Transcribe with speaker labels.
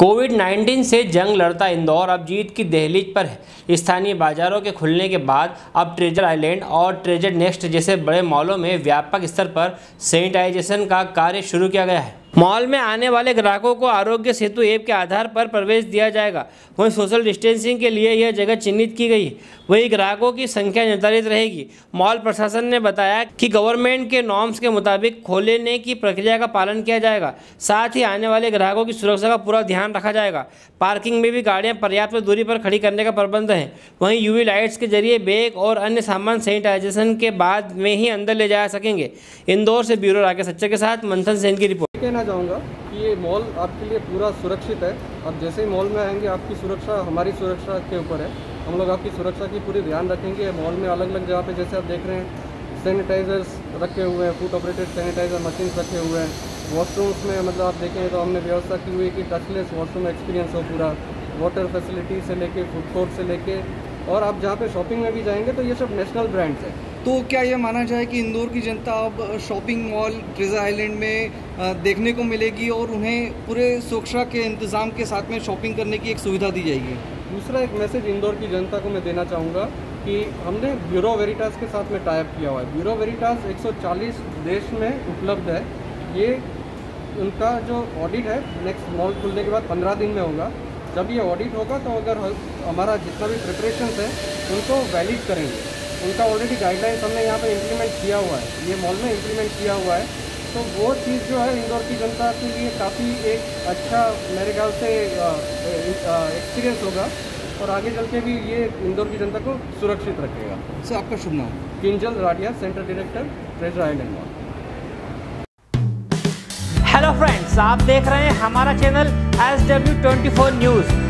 Speaker 1: Covid 19 से जंग लड़ता इंदौर, अब जीत की दहलीज पर है। स्थानीय बाजारों के खुलने के बाद अब ट्रेजर आइलैंड और ट्रेजर नेक्स्ट जैसे बड़े मॉलों में व्यापक स्तर पर सैनिटाइजेशन का कार्य शुरू किया गया है। मॉल में आने वाले ग्राहकों को आरोग्य सेतु ऐप के आधार पर प्रवेश दिया जाएगा। वहीं सोशल डिस्टेंसिंग के लिए यह जगह चिन्हित की गई। है वही ग्राहकों की संख्या निर्धारित रहेगी। मॉल प्रशासन ने बताया कि गवर्नमेंट के नॉर्म्स के मुताबिक खोलने की प्रक्रिया का पालन किया जाएगा। साथ ही आने वाले ग्राहकों की सुरक्षा का पूरा ध्यान रखा जाएगा। पार्किंग में भी गाड़ियाँ पर्याप्त दूरी पर खड़ी करने का प्रबंध है। वहीं यूवी लाइट्स के ज़रिए बैग और अन्य सामान सैनिटाइजेशन के बाद में ही अंदर ले जा सकेंगे। इंदौर से ब्यूरो राकेश सच्चे के साथ मंथन सेन की रिपोर्ट।
Speaker 2: कहना चाहूँगा कि ये मॉल आपके लिए पूरा सुरक्षित है। अब जैसे ही मॉल में आएँगे, आपकी सुरक्षा, हमारी सुरक्षा के ऊपर है। हम लोग आपकी सुरक्षा की पूरी ध्यान रखेंगे। मॉल में अलग अलग जगह पे जैसे आप देख रहे हैं सैनिटाइजर्स रखे हुए हैं फ़ूड ऑपरेटेड सैनिटाइजर मशीन रखे हुए हैं। वॉशरूम्स में मतलब आप देखें तो हमने व्यवस्था की हुई है कि टचलेस वॉशरूम एक्सपीरियंस हो पूरा। वाटर फैसिलिटी से लेके फ़ूड कोर्ट से लेके, और आप जहाँ पे शॉपिंग में भी जाएँगे तो ये सब नेशनल ब्रांड्स हैं।
Speaker 3: तो क्या यह माना जाए कि इंदौर की जनता अब शॉपिंग मॉल ट्रेजर आइलैंड में देखने को मिलेगी और उन्हें पूरे सुरक्षा के इंतज़ाम के साथ में शॉपिंग करने की एक सुविधा दी जाएगी?
Speaker 2: दूसरा एक मैसेज इंदौर की जनता को मैं देना चाहूँगा कि हमने ब्यूरो वेरिटास के साथ में टाइप किया हुआ है। ब्यूरो वेरिटास 140 देश में उपलब्ध है। ये उनका जो ऑडिट है नेक्स्ट मॉल खुलने के बाद 15 दिन में होगा। जब ये ऑडिट होगा तो अगर हमारा जितना भी प्रिपरेशन है, उनको वैलिड करेंगे। उनका ऑलरेडी गाइडलाइंस हमने यहाँ पर इम्प्लीमेंट किया हुआ है। ये मॉल में इम्प्लीमेंट किया हुआ है। तो वो चीज़ जो है इंदौर की जनता के लिए काफ़ी एक अच्छा मेरे ख्याल से एक्सपीरियंस होगा और आगे चल के भी ये इंदौर की जनता को सुरक्षित रखेगा।
Speaker 3: सर आपका शुभ नाम?
Speaker 2: Kinjal Radia centre director treasure island mall
Speaker 1: hello friends आप देख रहे हैं हमारा channel S W twenty four news